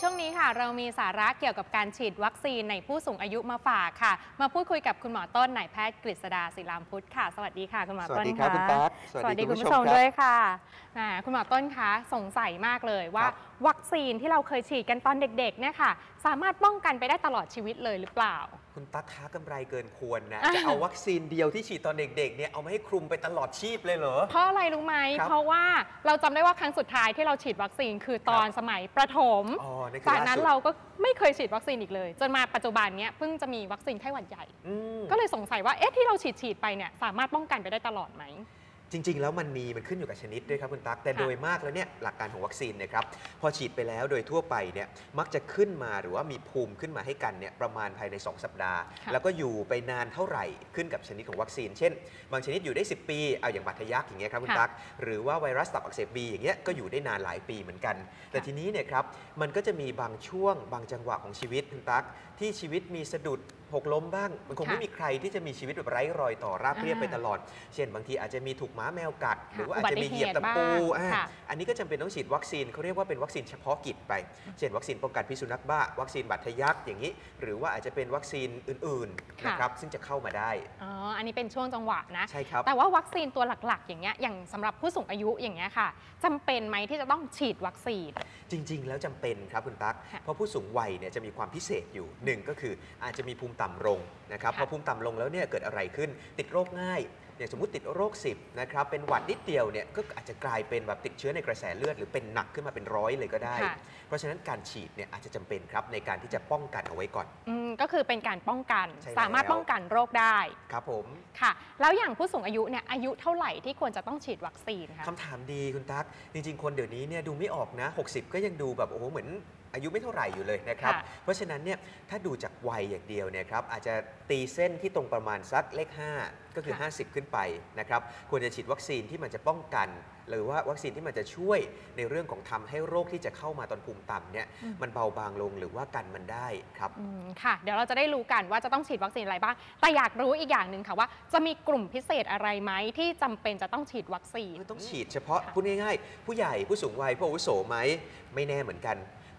ช่วงนี้ค่ะ เรามีสาระเกี่ยวกับการฉีดวัคซีนในผู้สูงอายุมาฝากค่ะ มาพูดคุยกับคุณหมอต้นนายแพทย์กฤษดาศิลามพุทธค่ะ สวัสดีค่ะคุณหมอสต้วัสนดีครับะคุณตั๊กสวัสดีคุณผู้ชมรับด้วยค่ะแหมคุณหมอต้นคะสงสัยมากเลยว่าครับวัคซีนที่เราเคยฉีดกันตอนเด็กๆเนี่ยค่ะ สามารถป้องกันไปได้ตลอดชีวิตเลยหรือเปล่า คุณตั๊กค้ากำไรเกินควรนะอ่าจะเอาวัคซีนเดียวที่ฉีดตอนเด็กๆเนี่ยเอามาให้คลุมไปตลอดชีพเลยเหรอ เพราะอะไรรู้ไหม ครับเพราะว่าเราจำได้ว่าครั้งสุดท้ายที่เราฉีดวัคซีนคือตอนครับสมัยประถม อ๋อนี่คือจากนั้นล่สุด เราก็ไม่เคยฉีดวัคซีนอีกเลย จนมาปัจจุบันเนี้ยเพิ่งจะมีวัคซีนไข้หวัดใหญ่ อืมก็เลยสงสัยว่าเอ๊ะที่เราฉีดฉีดๆไปเนี่ยสามารถป้องกันไปได้ตลอดไหม จริง ๆ แล้วมันมีมันขึ้นอยู่กับชนิดด้วยครับคุณตั๊กแต่ค่ะโดยมากแล้วเนี่ยหลักการของวัคซีนเนะครับพอฉีดไปแล้วโดยทั่วไปเนี่ยมักจะขึ้นมาหรือว่ามีภูมิขึ้นมาให้กันเนี่ยประมาณภายใน 2 สัปดาห์ค่ะแล้วก็อยู่ไปนานเท่าไหร่ขึ้นกับชนิดของวัคซีน เช่น บางชนิดอยู่ได้ 10 ปีเอาอย่างบาดทะยักอย่างเงี้ยครับคุณตั๊กหรือว่าไวรัสตับอักเสบบีอย่างเงี้ยก็อยู่ได้นานหลายปีเหมือนกัน แต่ทีนี้เนี่ยครับมันก็จะมีบางช่วงบางจังหวะของชีวิตคุณตั๊กที่ชีวิตมีสะดุด หกล้มบ้าง มันคงค่ะไม่มีใครที่จะมีชีวิตแบบไร้รอยต่อราบเรียบไปอ่าตลอด เช่น บางทีอาจจะมีถูกหม้าแมวกัด หรือว่าอาจอุบัจะติมีเหยียบเหตุตะปูบ้างอ่าค่ะอันนี้ก็จำเป็นต้องฉีดวัคซีนเขาเรียกว่าเป็นวัคซีนเฉพาะกิจไป เช่น วัคซีนป้องกันพิษสุนัขบ้า วัคซีนบาดทะยักอย่างนี้ หรือว่าอาจจะเป็นวัคซีนอื่นๆค่ะนะครับซึ่งจะเข้ามาได้อ๋ออันนี้เป็นช่วงจังหวะนะใช่ครับแต่ว่าวัคซีนตัวหลักๆ อย่างเงี้ยอย่างสำหรับผู้สูงอายุอย่างเงี้ยค่ะจำเป็นไหมที่จะต้องฉีดวัคซีน จริง ๆ แล้วจำเป็นครับคุณตั๊กค่ะเพราะผู้สูงวัยเนี่ยจะมีความพิเศษอยู่หนึ่งก็คืออาจจะมีภูมิต่ำลงนะครับค่ะพอภูมิต่ำลงแล้วเนี่ยเกิดอะไรขึ้นติดโรคง่ายอย่างสมมติติดโรค 10นะครับเป็นหวัดนิดเดียวเนี่ยก็อาจจะกลายเป็นแบบติดเชื้อในกระแสเลือดหรือเป็นหนักขึ้นมาเป็นร้อยเลยก็ได้ค่ะเพราะฉะนั้นการฉีดเนี่ยอาจจะจำเป็นครับในการที่จะป้องกันเอาไว้ก่อนอืมก็คือเป็นการป้องกันใช่แล้วสามารถป้องกันโรคได้ครับผมค่ะ แล้วอย่างผู้สูงอายุเนี่ยอายุเท่าไหร่ที่ควรจะต้องฉีดวัคซีนคะคำถามดีคุณตั๊กจริง ๆ คนเดี๋ยวนี้เนี่ยดูไม่ออกนะ 60 ก็ยังดูแบบโอ้โหเหมือน อายุไม่เท่าไหร่อยู่เลยนะครับ ค่ะเพราะฉะนั้นเนี่ยถ้าดูจากวัยอย่างเดียวเนี่ยครับอาจจะตีเส้นที่ตรงประมาณสักเลข 5 ก็คือ ค่ะ 50 ขึ้นไปนะครับควรจะฉีดวัคซีนที่มันจะป้องกัน หรือว่าวัคซีนที่มันจะช่วยในเรื่องของทำให้โรคที่จะเข้ามาตอนภูมิต่ำเนี่ยอืมมันเบาบางลงหรือว่ากันมันได้ครับ อืมค่ะ เดี๋ยวเราจะได้รู้กันว่าจะต้องฉีดวัคซีนอะไรบ้าง แต่อยากรู้อีกอย่างหนึ่งค่ะว่าจะมีกลุ่มพิเศษอะไรไหมที่จำเป็นจะต้องฉีดวัคซีนต้องฉีดเฉพาะค่ะพูดง่ายๆ ผู้ใหญ่ผู้สูงวัยผู้อาวุโสไหมไม่แน่เหมือนกัน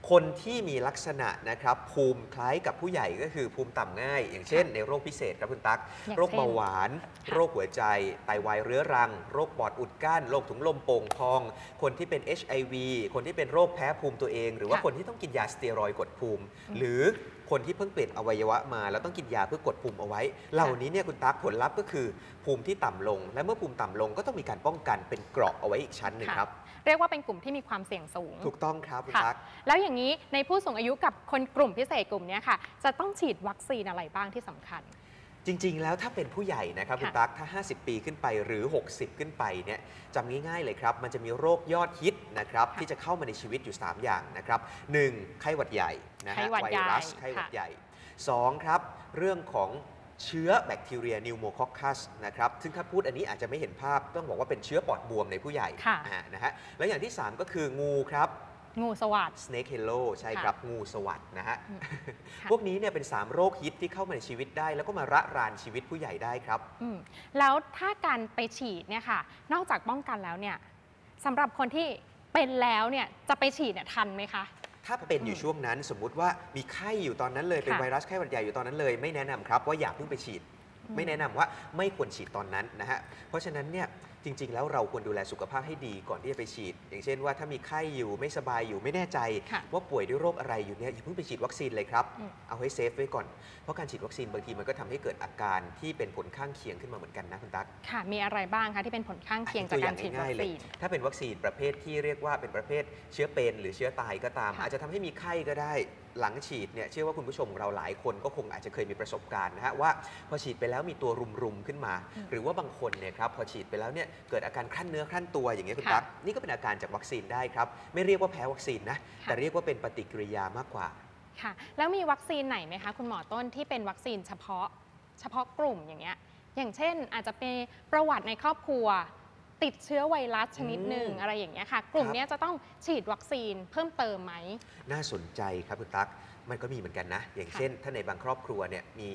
คนที่มีลักษณะนะครับภูมิคล้ายกับผู้ใหญ่ก็คือภูมิต่ำง่าย อย่างเช่น ในโรคพิเศษครับคุณตั๊กอย่างโรคเบาเช่นหวาน ค่ะโรคหัวใจไตวายเรื้อรัง โรคปอดอุดกั้นโรคถุงลมโป่งพอง คนที่เป็น HIV คนที่เป็นโรคแพ้ภูมิตัวเอง หรือว่าค่ะ คนที่ต้องกินยาสเตียรอยด์กดภูมิอืมหรือคนที่เพิ่งเปลี่ยนอวัยวะมา แล้วต้องกินยาเพื่อกดภูมิเอาไว้ เหล่านี้เนี่ยคุณตั๊กผลลัพธ์ก็คือภูมิที่ต่ำลง และเมื่อภูมิต่ำลงก็ต้องมีการป้องกันเป็นเกราะเอาไว้อีกชั้นหนึ่งค่ะครับ เรียกว่าเป็นกลุ่มที่มีความเสี่ยงสูง ถูกต้องครับคุณค่ะตั๊ก แล้วอย่างนี้ในผู้สูงอายุกับคนกลุ่มพิเศษกลุ่มเนี้ยค่ะ จะต้องฉีดวัคซีนอะไรบ้างที่สำคัญ จริง ๆ แล้วถ้าเป็นผู้ใหญ่นะครับคุณค่ะตั๊กถ้า 50 ปีขึ้นไปหรือ 60 ขึ้นไปเนี่ยจำง่ายๆเลยครับ มันจะมีโรคยอดฮิตนะครับค่ะที่จะเข้ามาในชีวิตอยู่ 3 อย่างนะครับ 1. ไข้หวัดใหญ่นะไข้ฮะหวัดไวใหญ่รัสไข้หวัดค่ะ ใหญ่ 2. ครับเรื่องของ เชื้อแบคทีเรียนิวโมคอคคัสนะครับซึ่งถ้าพูดอันนี้อาจจะไม่เห็นภาพต้องบอกว่าเป็นเชื้อปอดบวมในผู้ใหญ่ค่ะ อ่านะฮะแล้วอย่างที่ 3 ก็คืองูครับ งูสวัสด snake hello ใช่ครับ งูสวัสดนะฮะ อืมค่ะ พวกนี้เนี่ยเป็น 3 โรคฮิตที่เข้ามาในชีวิตได้ แล้วก็มาระรานชีวิตผู้ใหญ่ได้ครับ อืมแล้วถ้าการไปฉีดเนี่ยค่ะ นอกจากป้องกันแล้วเนี่ยสำหรับคนที่เป็นแล้วเนี่ยจะไปฉีดเนี่ยทันไหมคะ ถ้าเป็นอยู่ช่วงนั้นสมมุติว่ามีไข้อยู่ตอนนั้นเลยเป็นค่ะไวรัสไข้หวัดใหญ่อยู่ตอนนั้นเลย ไม่แนะนำครับว่าอย่าเพิ่งไปฉีดอืมไม่แนะนำว่าไม่ควรฉีดตอนนั้นนะฮะเพราะฉะนั้นเนี่ยจริง ๆ แล้วเราควรดูแลสุขภาพให้ดีก่อนที่จะไปฉีด อย่างเช่นว่าถ้ามีไข้อยู่ไม่สบายอยู่ไม่แน่ใจ ค่ะว่าป่วยด้วยโรคอะไรอยู่เนี่ยอย่าเพิ่งไปฉีดวัคซีนเลยครับ อืม เอาให้เซฟไว้ก่อน เพราะการฉีดวัคซีนบางทีมันก็ทำให้เกิดอาการที่เป็นผลข้างเคียงขึ้นมาเหมือนกันนะคุณตั๊ก ค่ะ มีอะไรบ้างคะที่เป็นผลข้างเคียงจากการฉีดวัคซีน ถ้าเป็นวัคซีนประเภทที่เรียกว่าเป็นประเภทเชื้อเป็นหรือเชื้อตายก็ตาม ค่ะอาจจะทำให้มีไข้ก็ได้หลังฉีดเนี่ยเชื่อว่าคุณผู้ชมเราหลายคนก็คงอาจจะเคยมีประสบการณ์นะฮะว่าพอฉีดไปแล้วมีตัวรุมๆขึ้นมา อืม หรือว่าบางคนเนี่ยครับพอฉีดไปแล้วเนี่ยเกิดอาการคลั่นเนื้อคลั่นตัวอย่างเงี้ยคุณค่ะตั๊กนี่ก็เป็นอาการจากวัคซีนได้ครับ ไม่เรียกว่าแพ้วัคซีนนะ ค่ะ แต่เรียกว่าเป็นปฏิกิริยามากกว่า ค่ะ แล้วมีวัคซีนไหนไหมคะ คุณหมอต้นที่เป็นวัคซีนเฉพาะ เฉพาะกลุ่มอย่างเงี้ย อย่างเช่น อาจจะเป็นประวัติในครอบครัว ติดเชื้อไวรัสชนิดหนึ่งอืมอะไรอย่างเงี้ยค่ะ กลุ่มครับ เนี้ยจะต้องฉีดวัคซีนเพิ่มเติมไหม น่าสนใจครับคุณตั๊กมันก็มีเหมือนกันนะ อย่างค่ะ เช่น ถ้าในบางครอบครัวเนี่ยมี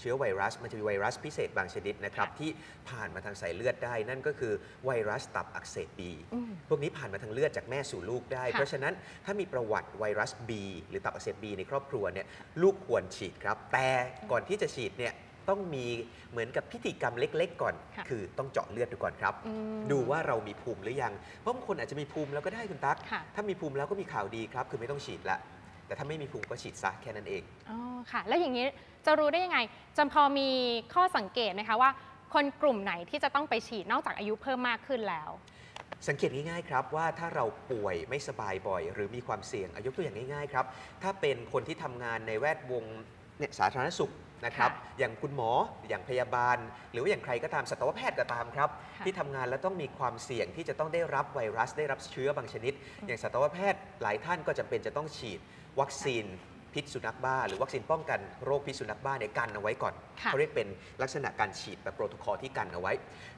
เชื้อไวรัสมันจะมีไวรัสพิเศษบางชนิดนะครับค่ะที่ผ่านมาทางสายเลือดได้ นั่นก็คือไวรัสตับอักเสบบีอืมพวกนี้ผ่านมาทางเลือดจากแม่สู่ลูกได้ค่ะเพราะฉะนั้นถ้ามีประวัติไวรัส B หรือตับอักเสบ B ในครอบครัวเนี่ยลูกควรฉีดครับ แต่ก่อนที่จะฉีดเนี่ยต้องมีเหมือนกับพิธีกรรมเล็ก ๆ ก่อนค่ะคือต้องเจาะเลือดดูก่อนครับอืมดูว่าเรามีภูมิหรือยัง เพราะบางคนอาจจะมีภูมิแล้วก็ได้คุณตั๊กค่ะถ้ามีภูมิแล้วก็มีข่าวดีครับ คือไม่ต้องฉีดละ แต่ถ้าไม่มีภูมิก็ฉีดซะแค่นั้นเอง อ๋อค่ะ แล้วอย่างนี้จะรู้ได้ยังไงจำพอมีข้อสังเกตไหมคะว่า คนกลุ่มไหนที่จะต้องไปฉีดนอกจากอายุเพิ่มมากขึ้นแล้ว สังเกตง่ายๆครับว่าถ้าเราป่วยไม่สบายบ่อย หรือมีความเสี่ยงอายุตัวอย่างง่ายๆครับ ถ้าเป็นคนที่ทำงานในแวดวงเนี่ยสาธารณสุขนะครับค่ะอย่างคุณหมออย่างพยาบาล หรือว่าอย่างใครก็ตามสัตวแพทย์ก็ตามครับ ค่ะที่ทำงานแล้วต้องมีความเสี่ยงที่จะต้องได้รับไวรัสได้รับเชื้อบางชนิด อย่างสัตวแพทย์หลายท่านก็จำเป็นจะต้องฉีด วัคซีนพิษสุนัขบ้า หรือวัคซีนป้องกันโรคพิษสุนัขบ้าเนี่ยกันเอาไว้ก่อนค่ะ เขาเรียกเป็นลักษณะการฉีดแบบโปรโตคอลที่กันเอาไว้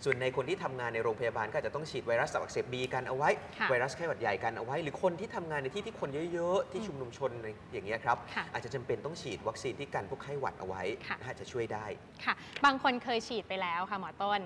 ส่วนในคนที่ทำงานในโรงพยาบาลก็อาจจะต้องฉีดไวรัสตับอักเสบบีกันเอาไว้ ค่ะไวรัสไข้หวัดใหญ่กันเอาไว้ หรือคนที่ทำงานในที่ที่คนเยอะๆที่ชุมนุมชนอย่างเงี้ยครับค่ะอาจจะจำเป็นต้องฉีดวัคซีนที่กันพวกไข้หวัดเอาไว้ค่ะ น่าจะช่วยได้ ค่ะ บางคนเคยฉีดไปแล้วค่ะหมอต้น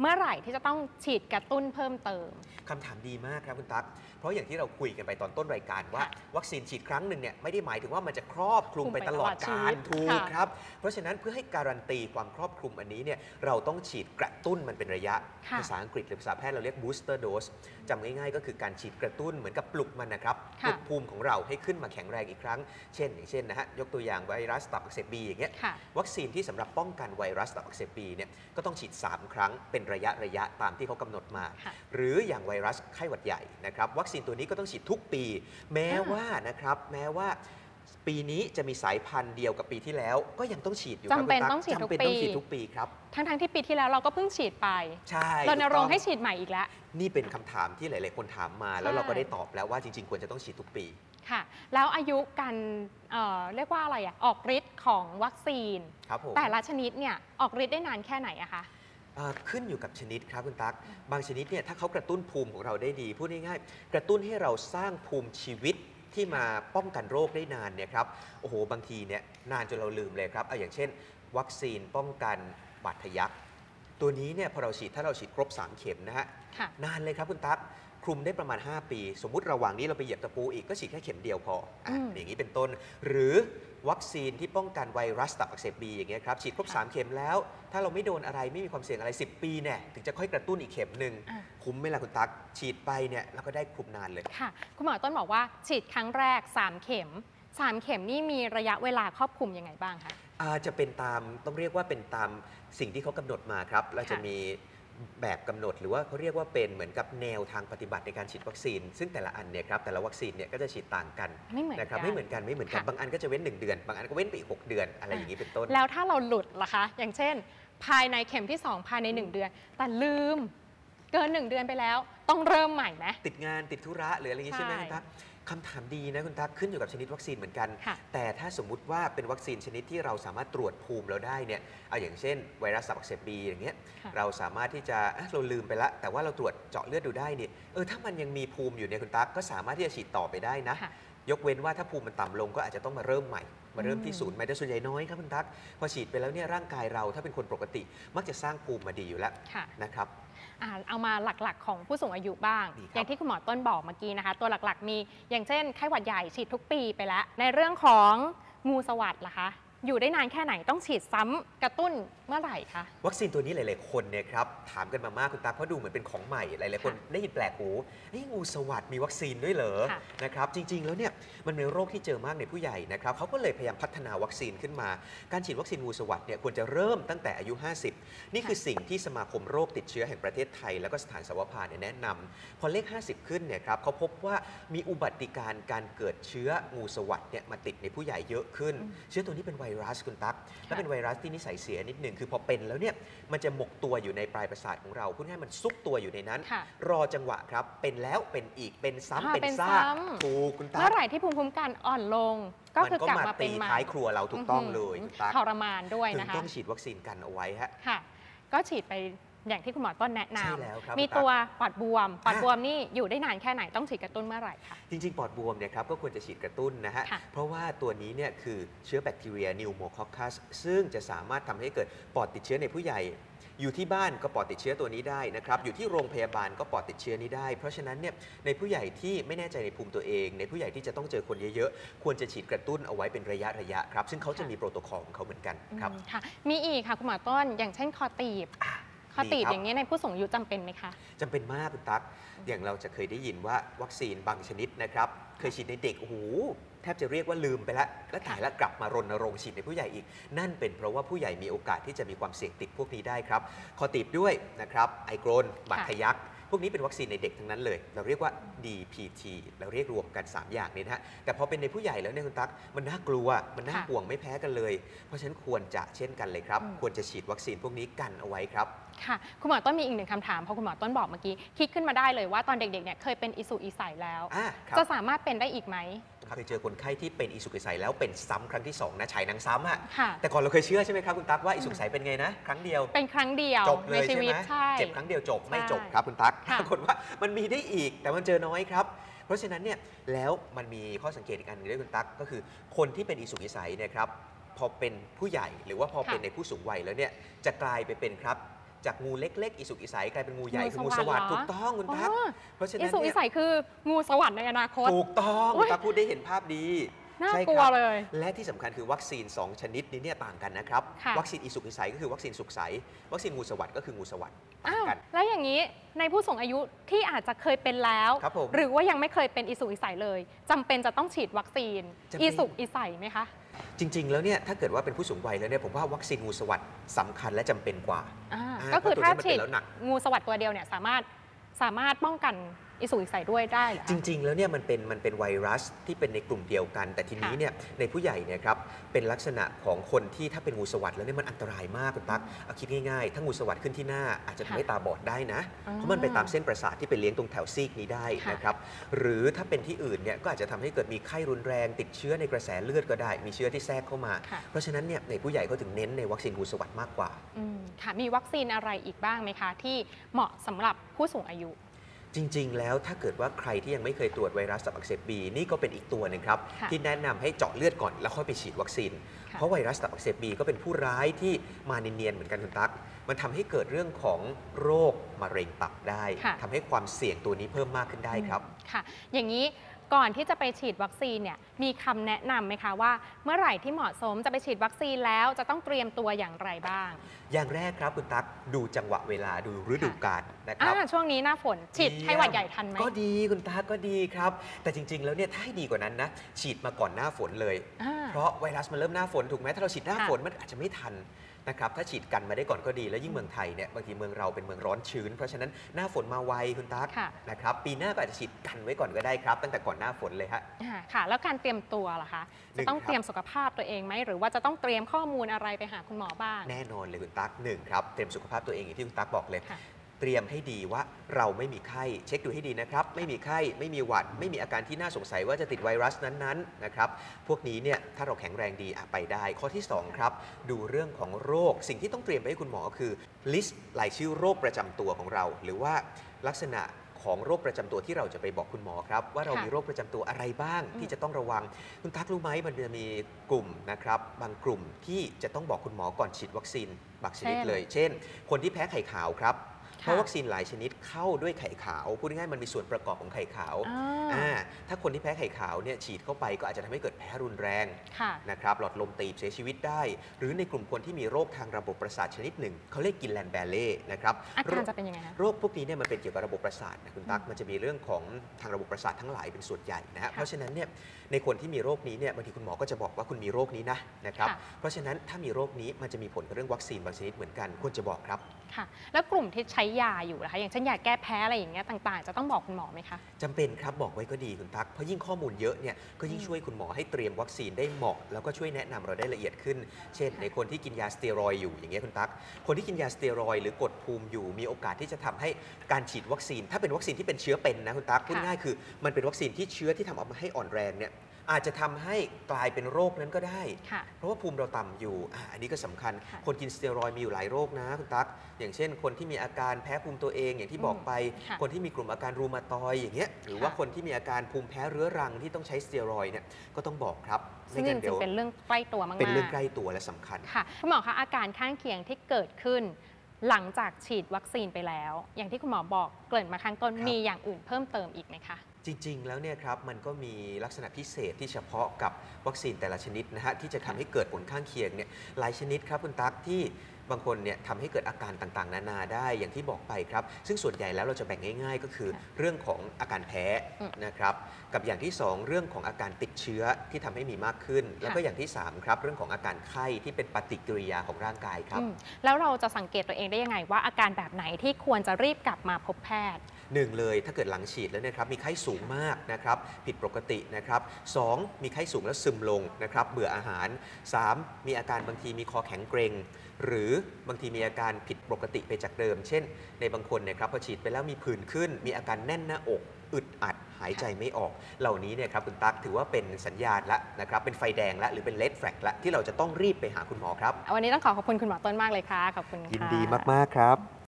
เมื่อไหร่ที่จะต้องฉีดกระตุ้นเพิ่มเติม คำถามดีมากครับคุณตั๊ก เพราะอย่างที่เราคุยกันไปตอนต้นรายการว่าค่ะวัคซีนฉีดครั้งหนึ่งเนี่ยไม่ได้หมายถึงว่ามันจะครอบคลุมคลุมไปไปตลอดตลอดชีกาวิรตถูกค่ะครับ เพราะฉะนั้นเพื่อให้การันตีความครอบคลุมอันนี้เนี่ยเราต้องฉีดกระตุ้นมันเป็นระยะค่ะภาษาอังกฤษหรือภาษาแพทย์เราเรียก booster dose จำง่ายๆ ก็คือการฉีดกระตุ้นเหมือนกับปลุกมันนะครับปค่ะลุกภูมิของเราให้ขึ้นมาแข็งแรงอีกครั้ง เช่นอย่างเช่นนะฮะยกตัวอย่างไวรัสตับอักเสบบีอย่างเงี้ยค่ะวัคซีนที่สำหรับป้องกันไวรัสตับอักเสบบีเนี่ยก็ต้องฉีด 3 ครั้งเป็นระยะระยะตามที่เขากำหนดมาค่ะหรืออย่างไวรัสไข้หวัดใหญ่นะครับวัคซีนตัวนี้ก็ต้องฉีดทุกปี แม้อ่าว่านะครับแม้ว่าปีนี้จะมีสายพันธุ์เดียวกับปีที่แล้ว ก็ยังต้องฉีดอยู่ครับจำเป็นคุณต้องฉีดทุกจำเป็นปีต้องฉีดทุกปีครับ ทั้งๆที่ปีที่แล้วเราก็เพิ่งฉีดไปใช่รณรงค์ถูกต้องให้ฉีดใหม่อีกแล้ว นี่เป็นคำถามที่หลาย ๆ คนถามมา แล้วใช่เราก็ได้ตอบแล้วว่าจริง ๆ ควรจะต้องฉีดทุกปีค่ะแล้วอายุการเอ่อเรียกว่าอะไรอะออกฤทธิ์ของวัคซีนครับผมแต่ละชนิดเนี่ยออกฤทธิ์ได้นานแค่ไหนอะคะอ่า ขึ้นอยู่กับชนิดครับคุณตั๊กบางชนิดเนี่ยถ้าเขากระตุ้นภูมิของเราได้ดี พูดง่ายๆกระตุ้นให้เราสร้างภูมิชีวิตที่มาป้องกันโรคได้นานเนี่ยครับโอ้โหบางทีเนี่ยนานจนเราลืมเลยครับเอาอย่างเช่น วัคซีนป้องกันบาดทะยักตัวนี้เนี่ยพอเราฉีดถ้าเราฉีดครบ 3 เข็มนะฮะค่ะนานเลยครับคุณตั๊กคลุมได้ประมาณ 5 ปี สมมุติระหว่างนี้เราไปเหยียบตะปูอีกก็ฉีดแค่เข็มเดียวพออะอืมอย่างนี้เป็นต้น หรือ วัคซีนที่ป้องกันไวรัสตับอักเสบบีอย่างเงี้ยครับฉีดครบ 3 เข็มแล้ว ถ้าเราไม่โดนอะไรไม่มีความเสี่ยงอะไร 10 ปีเนี่ยถึงจะค่อยกระตุ้นอีกเข็มหนึ่งอะ คุ้มไหมล่ะคุณตั๊กฉีดไปเนี่ยแล้วก็ได้คลุมนานเลย ค่ะ คุณหมอต้นบอกว่าฉีดครั้งแรก 3 เข็ม 3 เข็มนี่มีระยะเวลาครอบคลุมยังไงบ้างคะ อาจะเป็นตามต้องเรียกว่าเป็นตามสิ่งที่เขากำหนดมาครับ เราจะค่ะมี แบบกำหนดหรือว่าเขาเรียกว่าเป็นเหมือนกับแนวทางปฏิบัติในการฉีดวัคซีน ซึ่งแต่ละอันเนี่ยครับแต่ละวัคซีนเนี่ยก็จะฉีดต่างกันไม่เหมือนนะครับกันไม่เหมือนกันไม่เหมือนกันค่ะบางอันก็จะเว้น 1 เดือน บางอันก็เว้นไปอีก6เดือนอะไรอย่างนี้เป็นต้น แล้วถ้าเราหลุดล่ะคะ อย่างเช่น ภายในเข็มที่ 2 ภายใน 1 เดือน แต่ลืมเกิน 1 เดือนไปแล้ว ต้องเริ่มใหม่ไหมติดงานติดธุระหรืออะไรอย่างนี้ใช่ไหมใช่คุณตั๊ก คำถามดีนะคุณตั๊กขึ้นอยู่กับชนิดวัคซีนเหมือนกัน ค่ะ แต่ถ้าสมมุติว่าเป็นวัคซีนชนิดที่เราสามารถตรวจภูมิเราได้เนี่ยเอาอย่างเช่น ไวรัสตับอักเสบบีอย่างเงี้ยค่ะเราสามารถที่จะเอ๊ะเราลืมไปละ แต่ว่าเราตรวจเจาะเลือดดูได้เนี่ยเออถ้ามันยังมีภูมิอยู่เนี่ยคุณตั๊กก็สามารถที่จะฉีดต่อไปได้นะ ค่ะ ยกเว้นว่าถ้าภูมิมันต่ำลงก็อาจจะต้องมาเริ่มใหม่ มาเริ่มที่อืม ศูนย์ใหม่แต่ส่วนใหญ่น้อยครับคุณตั๊กพอฉีดไปแล้วเนี่ยร่างกายเราถ้าเป็นคนปกติ มักจะสร้างภูมิมาดีอยู่แล้วค่ะ นะครับ อ่าเอามาหลักๆ ของผู้สูงอายุบ้าง ดีครับ อย่างที่คุณหมอต้นบอกเมื่อกี้นะคะ ตัวหลักๆ มีอย่างเช่นไข้หวัดใหญ่ฉีดทุกปีไปแล้ว ในเรื่องของงูสวัสด์ล่ะคะ อยู่ได้นานแค่ไหนต้องฉีดซ้ำกระตุ้นเมื่อไหร่คะ วัคซีนตัวนี้หลาย ๆ คนเนี่ยครับถามกันมามากคุณตาเพราะดูเหมือนเป็นของใหม่ หลาย ๆ คนค่ะได้ยินแปลกหูนี่งูสวัสดมีวัคซีนด้วยเหรอค่ะ นะครับจริง ๆ แล้วเนี่ยมันเป็นโรคที่เจอมากในผู้ใหญ่นะครับเขาก็เลยพยายามพัฒนาวัคซีนขึ้นมา การฉีดวัคซีนงูสวัสดเนี่ยควรจะเริ่มตั้งแต่อายุ 50 นี่คือสิ่งที่สมาคมโรคติดเชื้อแห่งประเทศไทย แล้วก็สถานสวภาเนี่ยแนะนำพอเลข 50 ขึ้นเนี่ยครับเขาพบว่ามีอุบัติการณ์การเกิดเชื้องูสวัสดเนี่ยมาติดในผู้ใหญ่เยอะขึ้นอืมเชื้อตัวนี้เป็นไวรัสคุณตั๊กและเป็นไวรัสที่นิสัยเสียนิดหนึ่งคือพอเป็นแล้วเนี่ยมันจะหมกตัวอยู่ในปลายประสาทของเราพูดง่ายๆมันซุกตัวอยู่ในนั้น ค่ะ รอจังหวะครับ เป็นแล้วเป็นอีกเป็นซ้ำอ่าเป็นเป็นซากซ้ำถูกคุณตั๊เมื่อไหร่ที่ภูมิคุ้มกันอ่อนลง ก็มัคือกลับมามาเป็ตีนใหม่ท้ายครัวเราถูกต้องเลยหืคุณตั๊ก ทรมานด้วยถึงนะคะ ต้องฉีดวัคซีนกันเอาไว้ฮะ ค่ะ ก็ฉีดไป อย่างที่คุณหมอต้นแนะนใช่แล้วครับำมีคุณตั๊กตัวปอดบวมปอดอะ บวมนี่อยู่ได้นานแค่ไหนต้องฉีดกระตุ้นเมื่อไหร่คะ จริง ๆ ปอดบวมเนี่ยครับก็ควรจะฉีดกระตุ้นนะฮะ ค่ะเพราะว่าตัวนี้เนี่ยคือเชื้อแบคทีเรียนิวโมคอคัสซึ่งจะสามารถทำให้เกิดปอดติดเชื้อในผู้ใหญ่ อยู่ที่บ้านก็ปอดติดเชื้อตัวนี้ได้นะครับ อยู่ที่โรงพยาบาลก็ปอดติดเชื้อนี้ได้ เพราะฉะนั้นเนี่ยในผู้ใหญ่ที่ไม่แน่ใจในภูมิตัวเอง ในผู้ใหญ่ที่จะต้องเจอคนเยอะๆ ควรจะฉีดกระตุ้นเอาไว้เป็นระยะระยะๆครับ ซึ่งเขาจะมีโปรโตคอลของเขาเหมือนกันครับ อืมค่ะ มีอีกค่ะคุณหมอต้นอย่างเช่นคอตีบอะ คอตีบดีครับอย่างนี้ในผู้สูงอายุจำเป็นไหมคะ จำเป็นมากคุณตั๊กอย่างเราจะเคยได้ยินว่าวัคซีนบางชนิดนะครับ เคยฉีดในเด็กโอ้โหแทบจะเรียกว่าลืมไปแล้ว แล้วถ่ายแล้วกลับมารณรงค์ฉีดในผู้ใหญ่อีก นั่นเป็นเพราะว่าผู้ใหญ่มีโอกาสที่จะมีความเสี่ยงติดพวกนี้ได้ครับคอติดด้วยนะครับ ไอโกรนบาดทะยัก พวกนี้เป็นวัคซีนในเด็กทั้งนั้นเลย เราเรียกว่า DPT เราเรียกรวมกัน 3 อย่างนี้นะฮะ แต่พอเป็นในผู้ใหญ่แล้วเนี่ยคุณตั๊กมันน่ากลัว มันน่าค่ะห่วงไม่แพ้กันเลย เพราะฉะนั้นควรจะเช่นกันเลยครับ อืม ควรจะฉีดวัคซีนพวกนี้กันเอาไว้ครับ ค่ะ คุณหมอต้นมีอีกหนึ่งคำถามเพราะคุณหมอต้นบอกเมื่อกี้ คิดขึ้นมาได้เลยว่าตอนเด็กๆเนี่ยเคยเป็นอิสุอิสัยแล้ว อ่าครับ จะสามารถเป็นได้อีกไหม เคยเจอคนไข้ที่เป็นอิสุกอิสัยแล้วเป็นซ้ำครั้งที่2นะฉายหนังซ้ำอะค่ะ แต่ก่อนเราเคยเชื่อใช่ไหมครับคุณตั๊กว่าอิสุกอิสัยเป็นไงนะ ครั้งเดียว เป็นครั้งเดียวจบเลในยชีใช่วิไหตมใช่ เจ็บครั้งเดียวจบไม่ใช่จบครับคุณตั๊กค่ะปรากฏว่ามันมีได้อีกแต่มันเจอน้อยครับ เพราะฉะนั้นเนี่ยแล้วมันมีข้อสังเกตอีกอันหนึงด้วยคุณตั๊กก็คือ คนที่เป็นอิสุกอิสัยเนี่ยครับพอเป็นผู้ใหญ่หรือว่าพอเป็นในผู้สูงวัยแล้วเนี่ยจะกลายไปเป็นครับ จากงูเล็ก ๆ อิสุกอิสัยกลายเป็นงูใหญ่คืองูสวัสด์ถูกต้องคุณตั๊กอ๋อเพราะฉะอินั้นสุอิเนี่ยสัยคืองูสวรรค์ในอนาคต ถูกต้องอุ๊คุณย ตั๊กพูดได้เห็นภาพดีน่าใช่กลัควรับ เลย และที่สำคัญคือวัคซีน 2 ชนิดนี้เนี่ยต่างกันนะครับ ค่ะ วัคซีนอีสุกอิสัยก็คือวัคซีนสุกใส วัคซีนงูสวัสด์ก็คืองูสวัสด์ต่าอ้างวกัน แล้วอย่างนี้ในผู้สูงอายุที่อาจจะเคยเป็นแล้ว ครับผมหรือว่ายังไม่เคยเป็นอิสุอิสัยเลยจำเป็นจะต้องฉีดวัคซีนจำเป็น อิสุอิสัยไหมคะ จริง ๆ แล้วเนี่ยถ้าเกิดว่าเป็นผู้สูงวัยแล้วเนี่ยผมว่าวัคซีนงูสวัสด์สำคัญและจำเป็นกว่าอ่าอ่าก็คือเพราะตัวถ้านี้มันฉีเป็ดนแล้วหนัก งูสวัสด์ตัวเดียวเนี่ยสามารถสามารถป้องกัน อิสุอิสัยด้วยได้เหรอจคะ ริง ๆ แล้วเนี่ยมันเป็นมันเป็นไวรัสที่เป็นในกลุ่มเดียวกัน แต่ทีนี้ค่ะเนี่ยในผู้ใหญ่เนี่ยครับเป็นลักษณะของคนที่ถ้าเป็นงูสวัสด์แล้วเนี่ยมันอันตรายมากคุณตั๊กเอาคิดง่ายๆ ถ้างูสวัสด์ขึ้นที่หน้าอาจจะทำให้ตาบอดได้นะอ๋อเพราะมันไปตามเส้นประสาทที่ไปเลี้ยงตรงแถวซีกนี้ได้ค่ะ นะครับหรือถ้าเป็นที่อื่นเนี่ยก็อาจจะทำให้เกิดมีไข้รุนแรง ติดเชื้อในกระแสเลือดก็ได้ มีเชื้อที่แทรกเข้ามา ค่ะเพราะฉะนั้นเนี่ยในผู้ใหญ่เขาถึงเน้นในวัคซีนงูสวัสด์มากกว่า อืมค่ะมีวัคซีนอะไรอีกบ้างไหมคะ ที่เหมาะสำหรับผู้สูงอายุ จริง ๆ แล้วถ้าเกิดว่าใครที่ยังไม่เคยตรวจไวรัสตับอักเสบบีนี่ก็เป็นอีกตัวหนึ่งครับ ค่ะที่แนะนำให้เจาะเลือดก่อนแล้วค่อยไปฉีดวัคซีน ค่ะเพราะไวรัสตับอักเสบบีก็เป็นผู้ร้ายที่มาเนียนๆเหมือนกันคุณตั๊กมันทำให้เกิดเรื่องของโรคมะเร็งตับได้ค่ะ ทำให้ความเสี่ยงตัวนี้เพิ่มมากขึ้นได้ครับอืมค่ะ อย่างนี้ ก่อนที่จะไปฉีดวัคซีนเนี่ยมีคำแนะนำไหมคะว่า เมื่อไหร่ที่เหมาะสมจะไปฉีดวัคซีนแล้วจะต้องเตรียมตัวอย่างไรบ้างอย่างแรกครับคุณตั๊กดูจังหวะเวลาดูฤดูกาลนะคอ่ารับช่วงนี้หน้าฝนฉีดเยี่ยมไข้หวัดใหญ่ทันไหม ก็ดีคุณตาก็ดีครับ แต่จริง ๆ แล้วเนี่ยถ้าให้ดีกว่านั้นนะ ฉีดมาก่อนหน้าฝนเลย อ่าเพราะไวรัสมันเริ่มหน้าฝนถูกไหมถ้าเราฉีดหน้าค่ะ ฝนมันอาจจะไม่ทัน นะครับถ้าฉีดกันมาได้ก่อนก็ดี แล้วยิ่งเมืองไทยเนี่ยบางทีเมืองเราเป็นเมืองร้อนชื้น เพราะฉะนั้นหน้าฝนมาไวคุณตั๊กค่ะ นะครับปีหน้าก็อาจจะฉีดกันไว้ก่อนก็ได้ครับ ตั้งแต่ก่อนหน้าฝนเลยฮะ อ่าค่ะ แล้วการเตรียมตัวล่ะคะ หนึ่จะงต้องครับ เตรียมสุขภาพตัวเองไหม หรือว่าจะต้องเตรียมข้อมูลอะไรไปหาคุณหมอบ้าง แน่นอนเลยคุณตั๊กหนึ่งครับเตรียมสุขภาพตัวเองอย่างที่คุณตั๊กบอกเลย ค่ะ เตรียมให้ดีว่าเราไม่มีไข้ เช็คดูให้ดีนะครับ ไม่มีไข้ไม่มีหวัด ไม่มีอาการที่น่าสงสัยว่าจะติดไวรัสนั้นๆนะครับพวกนี้เนี่ยถ้าเราแข็งแรงดีอะไปได้ ข้อที่ 2 ครับ ดูเรื่องของโรค สิ่งที่ต้องเตรียมไปให้คุณหมอคือลิสต์รายชื่อโรคประจำตัวของเรา หรือว่าลักษณะของโรคประจำตัวที่เราจะไปบอกคุณหมอครับ ว่าเราค่ะมีโรคประจำตัวอะไรบ้างอืมที่จะต้องระวัง คุณตั๊กรู้ไหมมันจะมีกลุ่มนะครับบางกลุ่มที่จะต้องบอกคุณหมอก่อนฉีดวัคซีนบางชนิดเลย เช่น คนที่แพ้ไข่ขาวครับ เพราะวัคซีนหลายชนิดเข้าด้วยไข่ขาวพูดง่ายๆมันมีส่วนประกอบของไข่ขาวอ่าอ่าถ้าคนที่แพ้ไข่ขาวเนี่ยฉีดเข้าไปก็อาจจะทำให้เกิดแพ้รุนแรงค่ะนะครับหลอดลมตีบเสียชีวิตได้ หรือในกลุ่มคนที่มีโรคทางระบบประสาทชนิดหนึ่งเขาเรียกกินแลนแบเล่นะครับอาการจะเป็นยังไงคะโรคพวกนี้เนี่ยมันเป็นเกี่ยวกับระบบประสาทนะคุณตั๊กมันจะมีเรื่องของทางระบบประสาททั้งหลายเป็นส่วนใหญ่นะฮะเพราะฉะนั้นเนี่ยในคนที่มีโรคนี้เนี่ยบางทีคุณหมอก็จะบอกว่าคุณมีโรคนี้นะนะครับค่ะเพราะฉะนั้นถ้ามีโรคนี้มันจะมีผลกับเรื่องวัคซีนบางชนิดเหมือนกันควรจะบอกครับค่ะแล้วกลุ่มที่ใช้ยาอยู่นะคะ อย่างเช่นยาแก้แพ้อะไรอย่างเงี้ยต่างๆ จะต้องบอกคุณหมอไหมคะ จำเป็นครับบอกไว้ก็ดีคุณตั๊กเพราะยิ่งข้อมูลเยอะเนี่ยก็ยิ่งช่วยคุณหมอให้เตรียมวัคซีนได้เหมาะ แล้วก็ช่วยแนะนำเราได้ละเอียดขึ้น เช่น ในคนที่กินยาสเตียรอยด์อยู่อย่างเงี้ยคุณตั๊กคนที่กินยาสเตียรอยด์หรือกดภูมิอยู่มีโอกาสที่จะทำให้การฉีดวัคซีน ถ้าเป็นวัคซีนที่เป็นเชื้อเป็นนะคุณตั๊กพูดง่ายคือมันเป็นวัคซีนที่เชื้อที่ทำออกมาให้อ่อนแรงเนี่ย อาจจะทำให้กลายเป็นโรคนั้นก็ได้ ค่ะ เพราะว่าภูมิเราต่ำอยู่อะอันนี้ก็สำคัญ ค่ะคนกินสเตียรอยด์มีอยู่หลายโรคนะคุณตั๊ก อย่างเช่น คนที่มีอาการแพ้ภูมิตัวเองอย่างที่บอกไป ค่ะคนที่มีกลุ่มอาการรูมาตอยด์อย่างเงี้ย หรือว่าค่ะ คนที่มีอาการภูมิแพ้เรื้อรังที่ต้องใช้สเตียรอยด์เนี่ย ก็ต้องบอกครับ ซึ่งไม่จงั้นริเดี๋ยงวๆเป็นเรื่องใกล้ตัวมากๆ เป็นเรื่องใกล้ตัวและสำคัญ ค่ะคุณหมอคะอาการข้างเคียงที่เกิดขึ้น หลังจากฉีดวัคซีนไปแล้ว อย่างที่คุณหมอบอกเกริ่นมาข้างต้นครับ มีอย่างอื่นเพิ่มเติมอีกไหมคะ จริง ๆ แล้วเนี่ยครับมันก็มีลักษณะพิเศษที่เฉพาะกับวัคซีนแต่ละชนิดนะฮะที่จะทำให้เกิดผลข้างเคียงเนี่ยหลายชนิดครับคุณตั๊กที่บางคนเนี่ยทำให้เกิดอาการต่างๆ นานาได้อย่างที่บอกไปครับ ซึ่งส่วนใหญ่แล้วเราจะแบ่งง่าย ๆ ก็คือค่ะเรื่องของอาการแพ้อืมนะครับกับอย่างที่สองเรื่องของอาการติดเชื้อที่ทำให้มีมากขึ้น แล้วก็ค่ะ อย่างที่สามครับเรื่องของอาการไข้ที่เป็นปฏิกิริยาของร่างกายครับ อืมแล้วเราจะสังเกตตัวเองได้ยังไงว่าอาการแบบไหนที่ควรจะรีบกลับมาพบแพทย์ หนึ่งเลยถ้าเกิดหลังฉีดแล้วเนะครับมีไข้สูงมากนะครับผิดปกตินะครับสองมีไข้สูงแล้วซึมลงนะครับเบื่ออาหารสามมีอาการบางทีมีคอแข็งเกร็ง หรือบางทีมีอาการผิดปกติไปจากเดิม เช่น ในบางคนเนี่ยครับพอฉีดไปแล้วมีผื่นขึ้น มีอาการแน่นหน้าอกอึดอัดหายใจไม่ออก เหล่านี้เนี่ยครับคุณตั๊กถือว่าเป็นสัญญาณละนะครับเป็นไฟแดงละหรือเป็นเลดแฟลกละที่เราจะต้องรีบไปหาคุณหมอครับ วันนี้ต้องขอขอบคุณคุณหมอต้นมากเลยค่ะขอบคุณค่ะยินดีมาก ๆ ครับ